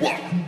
What?